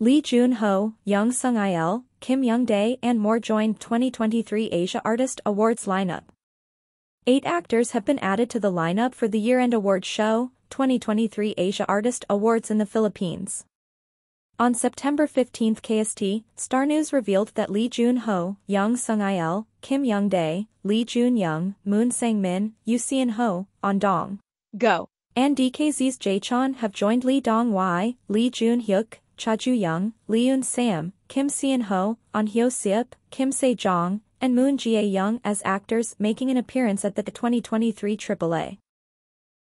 Lee Jun-ho, Jung Sung-il, Kim Young-dae and more joined 2023 Asia Artist Awards lineup. Eight actors have been added to the lineup for the year-end awards show, 2023 Asia Artist Awards in the Philippines. On September 15 KST, Star News revealed that Lee Jun-ho, Jung Sung-il, Kim Young-dae, Lee Jun-young, Moon Sang-min, Yoo Seon-ho, On Dong, Go, and DKZ's Jae-chan have joined Lee Dong-hwi, Lee Jun-hyuk, Cha Ju-young, Lee Eun-sam, Kim Seon-ho, An Hyo-seop, Kim Se-jong, and Moon Jae-young as actors making an appearance at the 2023 AAA.